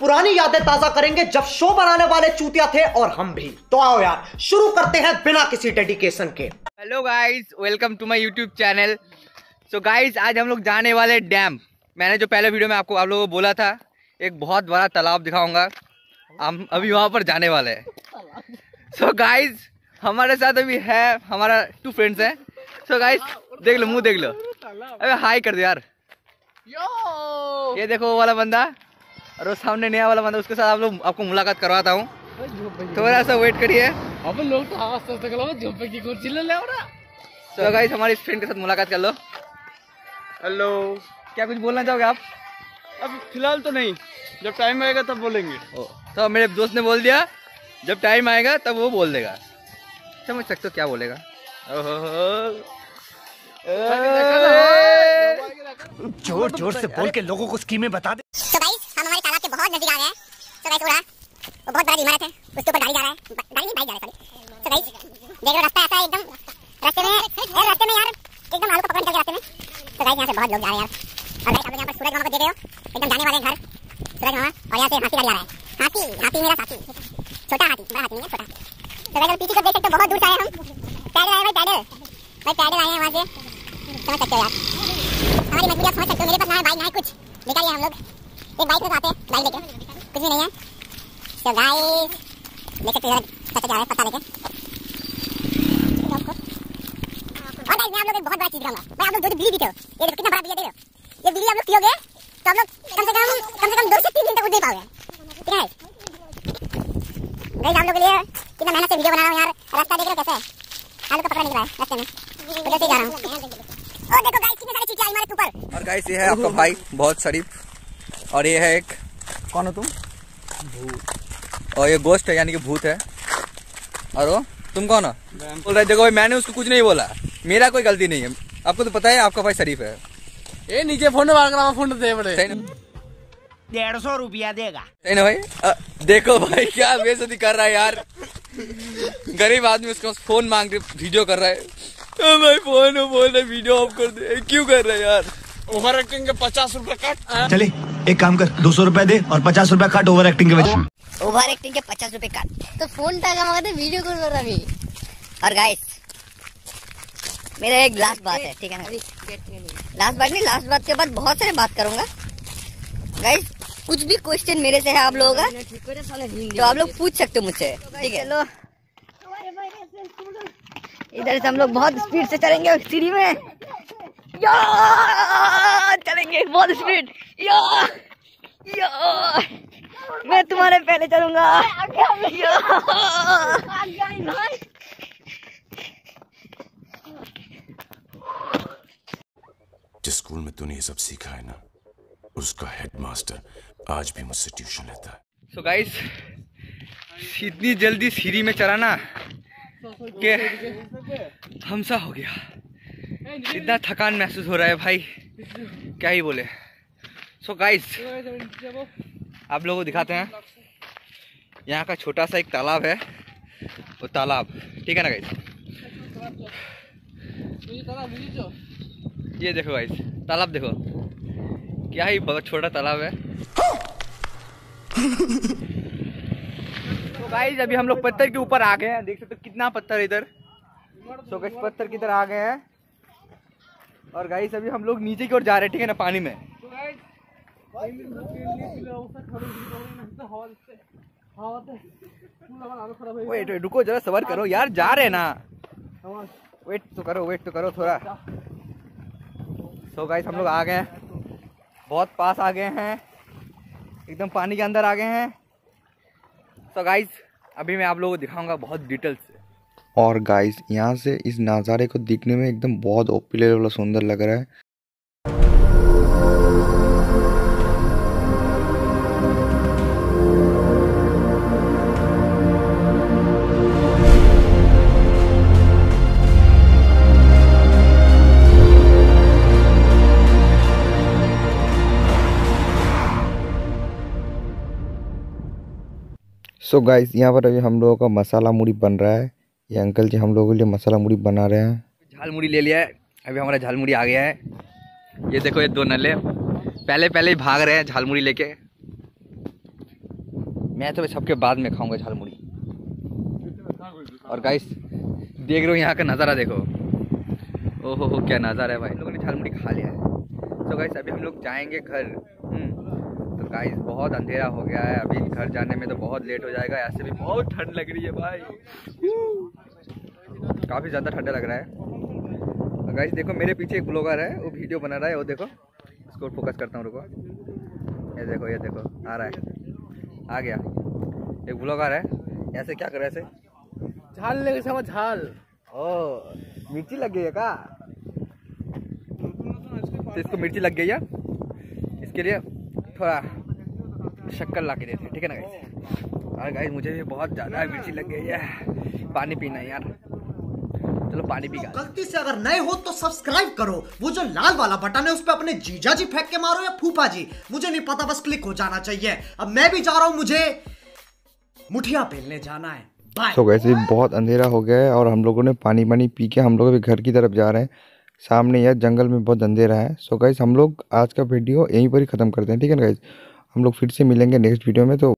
पुरानी यादें ताज़ा करेंगे जब शो बनाने वाले चूतिया थे और हम भी। तो आओ यार शुरू करते हैं बिना किसी डेडिकेशन के। Hello guys welcome to my YouTube channel so guys आज हम लोग जाने वाले डैम। मैंने जो पहले वीडियो में आपको आप लोगों को बोला था एक बहुत बड़ा तालाब दिखाऊँगा। हम अभी वहाँ पर जाने वाले हैं। सो गाइज़ हमारे साथ अभी है हमारा टू फ्रेंड्स हैं। सो so गाइस देख लो मुँह देख लो। अबे हाई कर दो यार। यो! ये देखो वो वाला बंदा। और वो सामने नया वाला बंदा उसके साथ आप लोग आपको मुलाकात करवाता हूँ। थोड़ा सा वेट करिए। अब लोग तो आवाज़ करो झोपे की कुर्सी ले ले सो गाइस हमारे फ्रेंड के साथ मुलाकात कर लो। हेलो क्या कुछ बोलना चाहोगे आप? अब फ़िलहाल तो नहीं। जब टाइम आएगा तब बोलेंगे। ओ, तो मेरे दोस्त ने बोल दिया जब टाइम आएगा तब वो बोल देगा। समझ सकते हो क्या बोलेगा? ज़ोर ज़ोर से बोल के लोगों को स्कीमें बता दे तो गाइस हम हमारे तालाब के बहुत नज़दीक आ गए हैं तो गाइस हो रहा बहुत बड़ा इमारत है उसके ऊपर गाड़ी जा रहा है। गाड़ी नहीं बाइक जा रहा है सॉरी तो देख लो रास्ता ऐसा है एकदम। रास्ते में ए, रास्ते में यार एकदम आलू पकड़ निकल रास्ते में। तो गाइस यहाँ से बहुत लोग जा रहे हैं यार। और गाइस यहाँ पर सूरज मामा को देख रहे हो? एकदम जाने वाले घर। सूरज मामा और यहाँ से हाथी गाड़ी आ रहा है। हाथी हाथी मेरा साथी। छोटा हाथी बड़ा हाथी नहीं छोटा तो गाइस पीछे को देख सकते हो बहुत दूर से आए हम। पैदल आए भाई पैदल। भाई पैदल आए हैं वहाँ से। समझ सकते हो यार। हमारी मजबूरी समझ सकते हो मेरे पास ना है बाइक ना है कुछ। निकालिए हम लोग। एक बाइक में तो आते हैं बाइक लेके। कुछ नहीं है। तो गाइस देख सकते हो चाचा जा रहे हैं पता लेके और गाइस मैं आप लोग एक बहुत बड़ा चीज़ दिखाऊँगा। भाई आप लोग दो बिजली पीते हो ये देखो कितना बड़ा बिजली दे रहे हो ये बिजली आप लोग पियोगे तो आप लोग कम से कम कम से कम दो से तीन दिन तक उड़ नहीं पाओगे। ठीक है? गाइस आप लोग के लिए कितना मेहनत से वीडियो बना रहा हूँ यार। रास्ता देख रहे हो कैसा? है आलू को पकड़ा रहा है रास्ते में। उधर से जा रहा हूँ। और देखो गाइस कितने सारे चीज़ें इमारत के ऊपर। और गाइस ये है आपका भाई बहुत शरीफ। और ये है एक कौन हो तुम? भूत। और ये गोस्ट है यानी कि भूत है। और वो तुम कौन हो? बोल रहे देखो भाई मैंने उसको कुछ नहीं बोला। मेरा कोई गलती नहीं है। आपको तो पता है आपका भाई शरीफ है। ये नीचे फ़ोन मार कर फ़ोन दे बड़े। सही ना? डेढ़ सौ रुपया देगा। सही ना भाई? अ, देखो भाई क्या बेइज्जती कर रहा है यार। गरीब आदमी उसको फ़ोन मांग के वीडियो कर रहा है। अ, भाई फ़ोन बोल रहे वीडियो ऑफ़ कर दे। क्यों कर रहा है यार? ओवर एक्टिंग के पचास रुपए कट। चले एक काम कर दो सौ रुपए दे और पचास रुपए काट ओवर एक्टिंग के वजह ओवर एक्टिंग के पचास रुपए काट तो फ़ोन टाका मगते वीडियो कॉल कर अभी। और गाइस मेरा एक लास्ट बात है ठीक है ना? लास्ट बात नहीं लास्ट बात के बाद बहुत सारे बात करूँगा। गाइस कुछ भी क्वेश्चन मेरे से है आप लोगों का तो आप लोग पूछ सकते हो मुझसे ठीक है? इधर से हम लोग बहुत स्पीड से चलेंगे सीढ़ी में। चलेंगे बहुत स्पीड या या। मैं तुम्हारे पहले चलूँगा। जिस स्कूल में तूने ये सब सीखा है ना उसका हेडमास्टर आज भी मुझसे ट्यूशन लेता है। सो so गाइस इतनी जल्दी सीढ़ी में चला ना कि हमसा हो गया। इतना थकान महसूस हो रहा है भाई। क्या ही बोले। सो so गाइस आप लोगों को दिखाते हैं। यहाँ का छोटा सा एक तालाब है। वो तालाब, ठीक है ना गाइस ये देखो गाइस तालाब देखो। क्या ही बहुत छोटा तालाब है। तो गाइस अभी हम लोग पत्थर के ऊपर आ गए हैं। देख सकते हो कितना पत्थर इधर। सो गाइस पत्थर की तरह आ गए हैं। और गाइस अभी हम लोग नीचे की ओर जा रहे हैं, ठीक है ना, पानी में। वेट रुको जरा सबर करो। यार जा रहे ना। वेट तो करो वेट तो करो थोड़ा। सो गाइस हम लोग आ गए हैं। बहुत पास आ गए हैं। एकदम पानी के अंदर आ गए हैं। सो गाइस अभी मैं आप लोगों को दिखाऊँगा बहुत डिटेल से। और गाइस यहाँ से इस नज़ारे को देखने में एकदम बहुत ओपी लेवल वाला सुंदर लग रहा है। सो गाइस यहाँ पर अभी हम लोगों का मसाला मुड़ी बन रहा है। ये अंकल जी हम लोगों के लिए मसाला मुड़ी बना रहे हैं। झाल मुड़ी ले लिया है। अभी हमारा झाल मुड़ी आ गया है। ये देखो ये दो नले पहले पहले ही भाग रहे हैं झाल मुड़ी लेके। मैं तो सबके बाद में खाऊँगा झाल झालमुड़ी और गाइस देख रहे हो यहाँ का नज़ारा देखो। ओहो हो क्या नज़ारा है भाई। लोगों ने झाल झालमुड़ी खा लिया है। तो गाइस अभी हम लोग जाएँगे घर। हम्म, तो गाइस बहुत अंधेरा हो गया है। अभी घर जाने में तो बहुत लेट हो जाएगा। ऐसे भी बहुत ठंड लग रही है भाई। काफ़ी ज़्यादा ठंडा लग रहा है। गाइस देखो मेरे पीछे एक ब्लॉगर है। वो वीडियो बना रहा है। वो देखो इसको फोकस करता हूँ रुको। ये देखो ये देखो आ रहा है। आ गया। एक ब्लॉगर है। ऐसे क्या कर रहा है ऐसे? झाल लेके समझ झाल। ओ मिर्ची लग गई है का तो इसको मिर्ची लग गई है? इसके लिए थोड़ा शक्कर ला के देते हैं ठीक है ना गाइस और गाइस मुझे भी बहुत ज़्यादा मिर्ची लग गई है। पानी पीना है यार। चलो पानी पी तो गलती से अगर नए हो तो सब्सक्राइब करो। वो जो लाल वाला बटन है उस पर अपने जीजा जी फेंक के मारो या फूफा जी। मुझे नहीं पता बस क्लिक हो जाना चाहिए। अब मैं भी जा रहा हूँ मुझे मुठिया पेलने जाना है। बाय सो वैसे बहुत अंधेरा हो गया है और हम लोगों ने पानी पानी पी के हम लोग अभी घर की तरफ़ जा रहे हैं। सामने या जंगल में बहुत अंधेरा है। सो गाइज़ हम लोग आज का वीडियो यहीं पर ही ख़त्म करते हैं, ठीक है ना गाइज़ हम लोग फिर से मिलेंगे नेक्स्ट वीडियो में तो